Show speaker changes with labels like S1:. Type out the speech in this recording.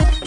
S1: you